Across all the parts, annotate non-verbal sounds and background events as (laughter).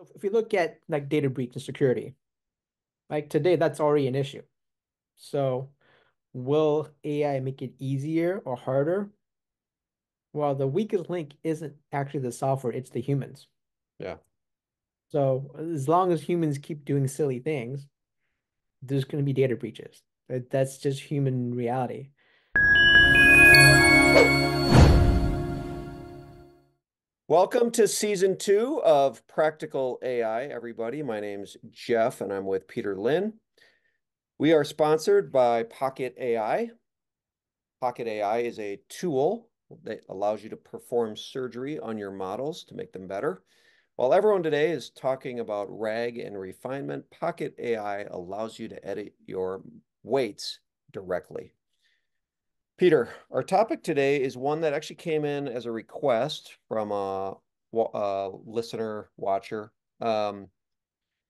So if we look at like data breach and security, like today, that's already an issue. So will AI make it easier or harder? Well, the weakest link isn't actually the software, it's the humans. Yeah. So as long as humans keep doing silly things, there's going to be data breaches. That's just human reality. Welcome to season two of Practical AI, everybody. My name's Jeff, and I'm with Peter Lin. We are sponsored by Pocket AI. Pocket AI is a tool that allows you to perform surgery on your models to make them better. While everyone today is talking about RAG and refinement, Pocket AI allows you to edit your weights directly. Peter, our topic today is one that actually came in as a request from a, a listener, watcher. Um,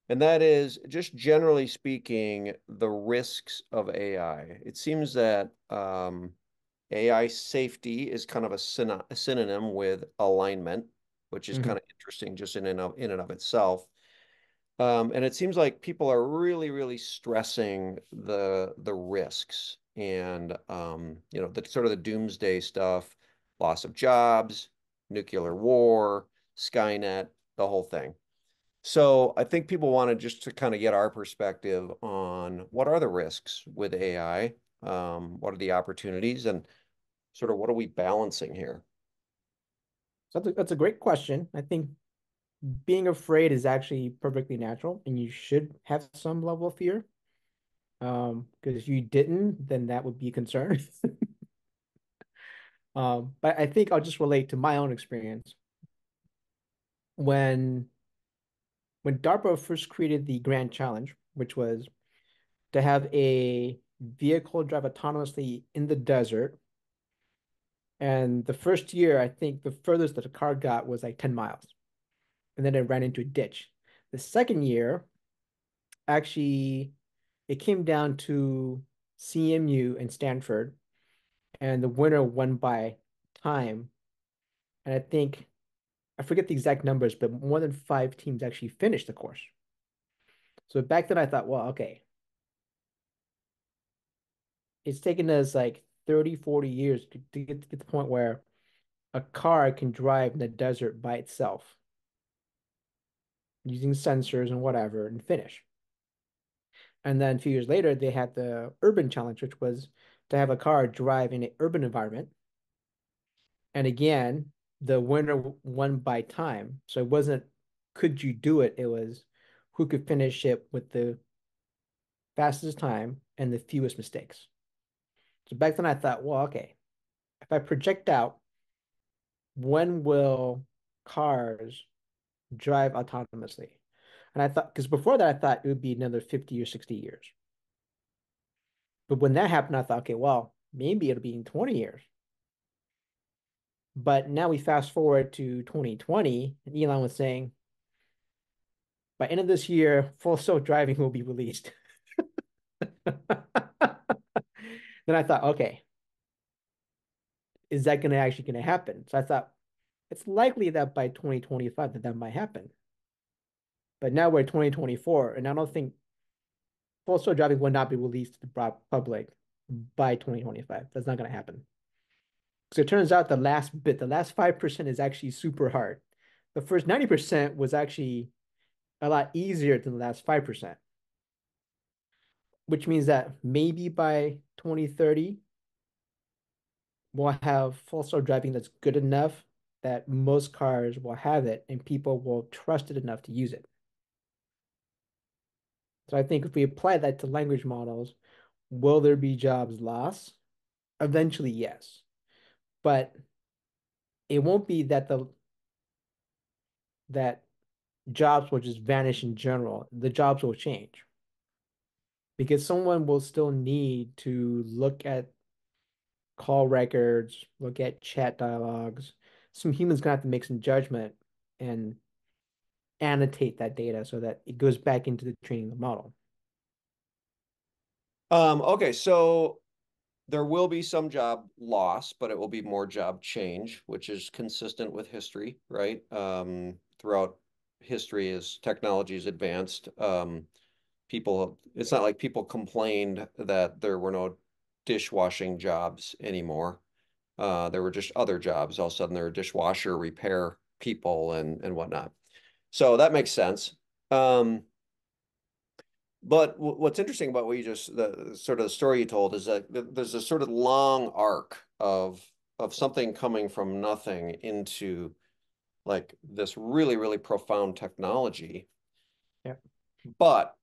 and that is just generally speaking, the risks of AI. It seems that um, AI safety is kind of a, syn a, synonym with alignment, which is mm -hmm. kind of interesting just in and of, in and of itself. Um, and it seems like people are really, really stressing the the risks and um, you know the sort of the doomsday stuff, loss of jobs, nuclear war, Skynet, the whole thing. So I think people wanted just to kind of get our perspective on what are the risks with AI, um, what are the opportunities, and sort of what are we balancing here? So that's a, that's a great question. I think being afraid is actually perfectly natural, and you should have some level of fear. Um, because if you didn't, then that would be a concern. (laughs) um, but I think I'll just relate to my own experience. When when DARPA first created the Grand Challenge, which was to have a vehicle drive autonomously in the desert. And the first year, I think the furthest that a car got was like 10 miles. And then it ran into a ditch. The second year, actually it came down to CMU and Stanford, and the winner won by time. And I think I forget the exact numbers, but more than five teams actually finished the course. So back then I thought, well, okay. It's taken us like 30, 40 years to, to get to the point where a car can drive in the desert by itself using sensors and whatever and finish. And then a few years later, they had the urban challenge, which was to have a car drive in an urban environment. And again, the winner won by time. So it wasn't could you do it? It was who could finish it with the fastest time and the fewest mistakes. So back then I thought, well, okay, if I project out when will cars drive autonomously? And I thought, because before that, I thought it would be another 50 or 60 years. But when that happened, I thought, okay, well, maybe it'll be in 20 years. But now we fast forward to 2020, and Elon was saying, by end of this year, full self driving will be released. (laughs) then I thought, okay, is that going to actually going to happen? So I thought it's likely that by 2025 that that might happen. But now we're 2024, and I don't think full self driving will not be released to the public by 2025. That's not going to happen. So it turns out the last bit, the last 5% is actually super hard. The first 90% was actually a lot easier than the last 5%, which means that maybe by 2030, we'll have full self driving that's good enough that most cars will have it and people will trust it enough to use it. So I think if we apply that to language models, will there be jobs lost? Eventually, yes. But it won't be that the that jobs will just vanish in general. The jobs will change. Because someone will still need to look at call records, look at chat dialogues. Some humans gonna have to make some judgment and annotate that data so that it goes back into the training the model. Um, okay, so there will be some job loss, but it will be more job change, which is consistent with history, right? Um, throughout history as technology has advanced. Um, people, it's not like people complained that there were no dishwashing jobs anymore. Uh, there were just other jobs. All of a sudden, there were dishwasher repair people and and whatnot. So that makes sense. Um, but what's interesting about what you just the sort of the story you told is that there's a sort of long arc of of something coming from nothing into like this really really profound technology. Yeah. But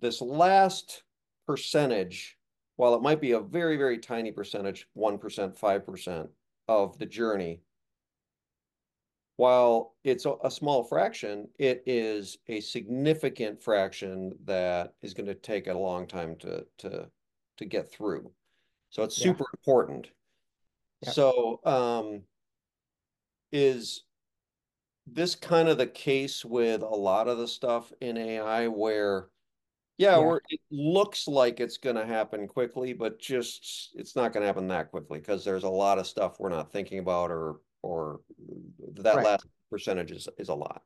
this last percentage, while it might be a very very tiny percentage, one percent, five percent of the journey, while it's a small fraction, it is a significant fraction that is going to take a long time to to to get through. So it's super yeah. important. Yeah. So um, is this kind of the case with a lot of the stuff in AI where yeah, yeah. it looks like it's going to happen quickly, but just it's not going to happen that quickly because there's a lot of stuff we're not thinking about or or that right. last percentage is, is a lot.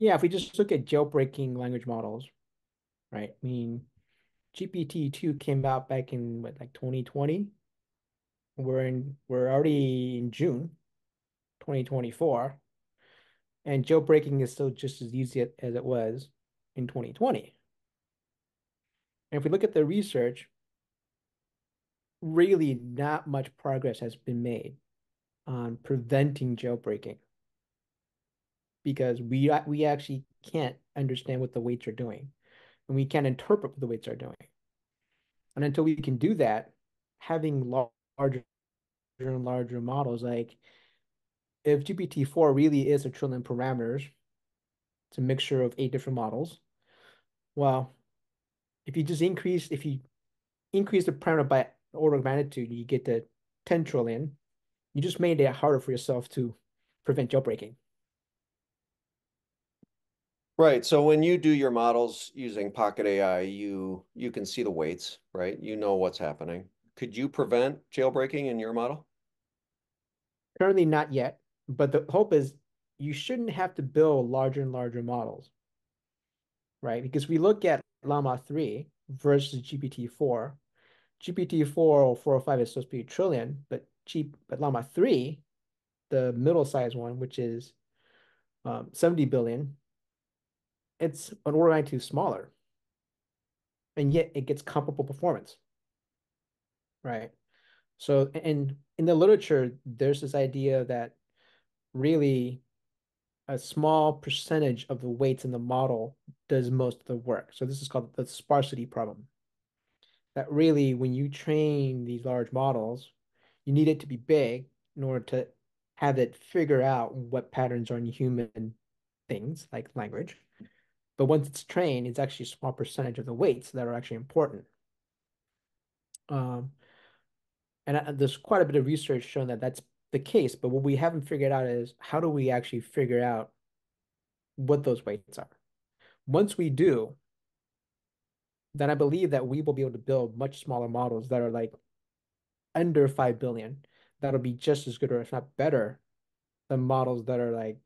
Yeah, if we just look at jailbreaking language models, right? I mean, GPT-2 came out back in what, like 2020. We're in we're already in June 2024. And jailbreaking is still just as easy as it was in 2020. And if we look at the research, really not much progress has been made on preventing jailbreaking. Because we we actually can't understand what the weights are doing and we can't interpret what the weights are doing. And until we can do that having larger and larger models like if gpt-4 really is a trillion parameters it's a mixture of eight different models well if you just increase if you increase the parameter by order of magnitude you get to 10 trillion you just made it harder for yourself to prevent jailbreaking. Right. So when you do your models using Pocket AI, you you can see the weights, right? You know what's happening. Could you prevent jailbreaking in your model? Currently not yet, but the hope is you shouldn't have to build larger and larger models, right? Because we look at Llama 3 versus GPT-4. GPT-4 or 405 is supposed to be a trillion, but cheap, but Llama 3, the middle size one, which is um, 70 billion, it's an order magnitude smaller. And yet it gets comparable performance. Right. So, and in the literature, there's this idea that really a small percentage of the weights in the model does most of the work. So this is called the sparsity problem. That really, when you train these large models, you need it to be big in order to have it figure out what patterns are in human things like language. But once it's trained, it's actually a small percentage of the weights that are actually important. Um, and I, there's quite a bit of research showing that that's the case. But what we haven't figured out is how do we actually figure out what those weights are? Once we do, then I believe that we will be able to build much smaller models that are like under 5 billion that'll be just as good or if not better than models that are like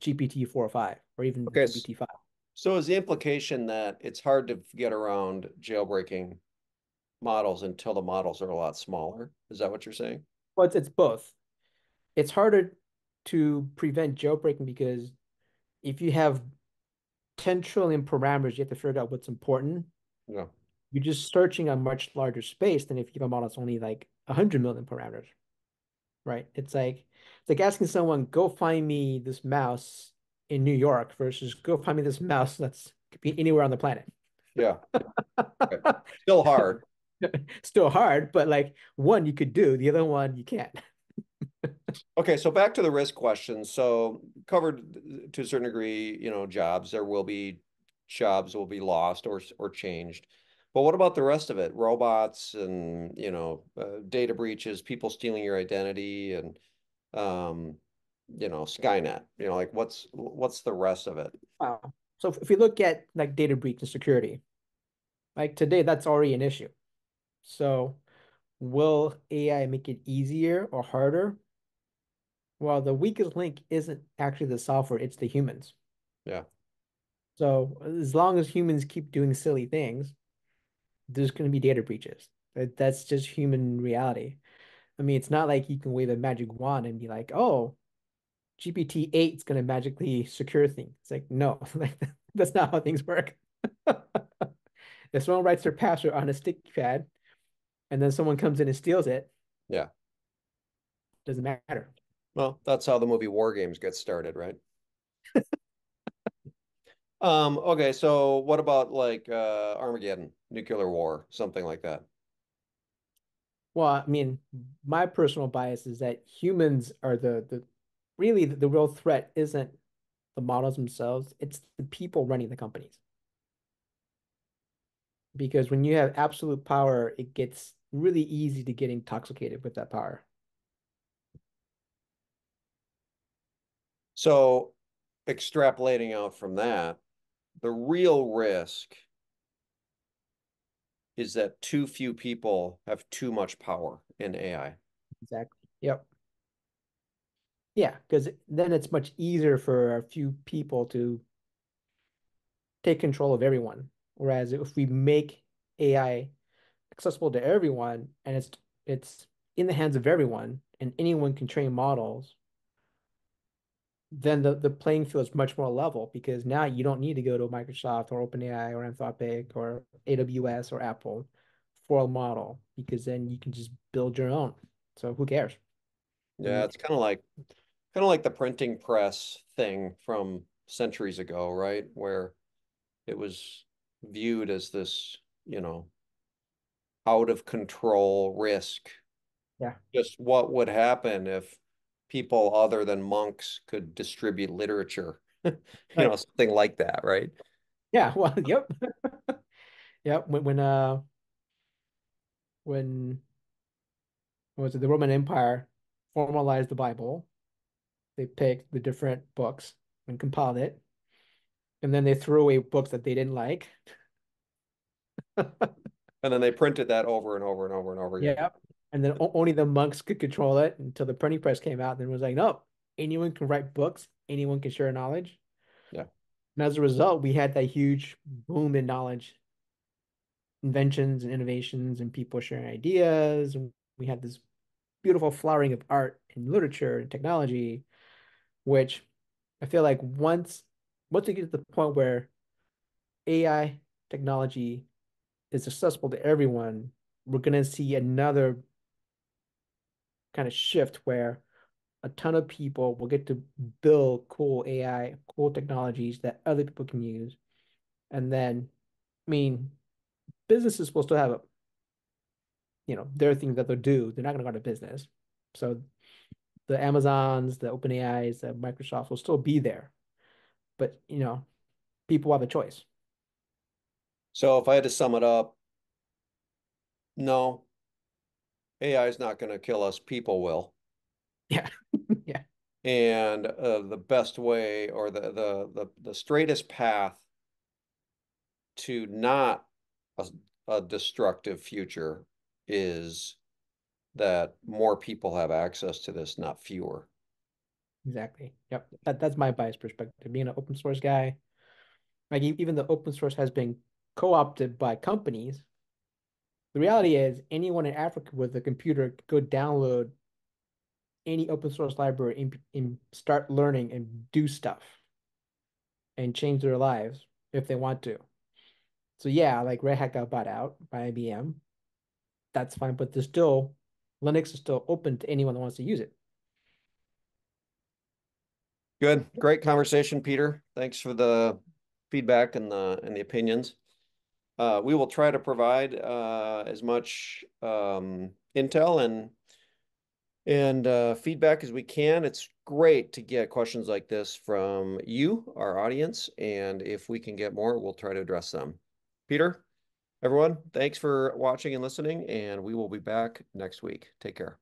GPT 4 or 5 or even okay. GPT 5. So is the implication that it's hard to get around jailbreaking models until the models are a lot smaller? Is that what you're saying? Well, it's, it's both. It's harder to prevent jailbreaking because if you have 10 trillion parameters, you have to figure out what's important. Yeah you're just searching a much larger space than if you have a model that's only like 100 million parameters, right? It's like it's like asking someone, go find me this mouse in New York versus go find me this mouse that's could be anywhere on the planet. Yeah. (laughs) Still hard. Still hard, but like one you could do, the other one you can't. okay, so back to the risk question. So covered to a certain degree, you know, jobs. There will be jobs will be lost or or changed. But what about the rest of it? Robots and, you know, uh, data breaches, people stealing your identity and, um, you know, Skynet, you know, like what's, what's the rest of it? Wow. So if we look at like data breach and security, like today, that's already an issue. So will AI make it easier or harder? Well, the weakest link isn't actually the software, it's the humans. Yeah. So as long as humans keep doing silly things, there's going to be data breaches. That's just human reality. I mean, it's not like you can wave a magic wand and be like, "Oh, GPT 8 is going to magically secure things." It's like, no, (laughs) like that's not how things work. (laughs) if someone writes their password on a sticky pad and then someone comes in and steals it, yeah, doesn't matter. Well, that's how the movie War Games gets started, right? (laughs) um, okay, so what about like uh Armageddon, nuclear war, something like that? Well, I mean, my personal bias is that humans are the the really the, the real threat isn't the models themselves, it's the people running the companies. Because when you have absolute power, it gets really easy to get intoxicated with that power. So, extrapolating out from that, the real risk is that too few people have too much power in AI. Exactly. Yep. Yeah, because then it's much easier for a few people to take control of everyone. Whereas if we make AI accessible to everyone and it's it's in the hands of everyone and anyone can train models, then the, the playing field is much more level because now you don't need to go to Microsoft or OpenAI or Anthropic or AWS or Apple for a model because then you can just build your own. So who cares? Yeah, it's kind of like kind of like the printing press thing from centuries ago, right? Where it was viewed as this, you know, out of control risk. Yeah. Just what would happen if people other than monks could distribute literature, (laughs) you know, something like that, right? Yeah, (laughs) well, yep. (laughs) yep. When when uh when was it the Roman Empire formalized the Bible, they picked the different books and compiled it. And then they threw away books that they didn't like. and then they printed that over and over and over and over again. Yeah and then only the monks could control it until the printing press came out. Then it was like, no, anyone can write books, anyone can share knowledge. Yeah. And as a result, we had that huge boom in knowledge, inventions and innovations, and people sharing ideas. And we had this beautiful flowering of art and literature and technology, which I feel like once once we get to the point where AI technology is accessible to everyone, we're gonna see another kind of shift where a ton of people will get to build cool AI, cool technologies that other people can use. And then, I mean, businesses will still have, a, you know, their things that they'll do. They're not going to go out of business. So the Amazons, the OpenAIs, the Microsoft will still be there. But, you know, people have a choice. So if I had to sum it up, no, AI is not going to kill us. People will. Yeah. (laughs) yeah. And uh, the best way or the, the, the, the straightest path to not a, a destructive future is that more people have access to this, not fewer. Exactly. Yep. That, that's my biased perspective. Being an open source guy, like even the open source has been co-opted by companies the reality is anyone in Africa with a computer could download any open source library and, and start learning and do stuff and change their lives if they want to. So yeah, like Red Hat got bought out by IBM. That's fine, but there's still Linux is still open to anyone that wants to use it. Good. Great conversation, Peter. Thanks for the feedback and the and the opinions. Uh, we will try to provide uh, as much um, intel and and uh, feedback as we can. It's great to get questions like this from you, our audience, and if we can get more, we'll try to address them. Peter, everyone, thanks for watching and listening, and we will be back next week. Take care.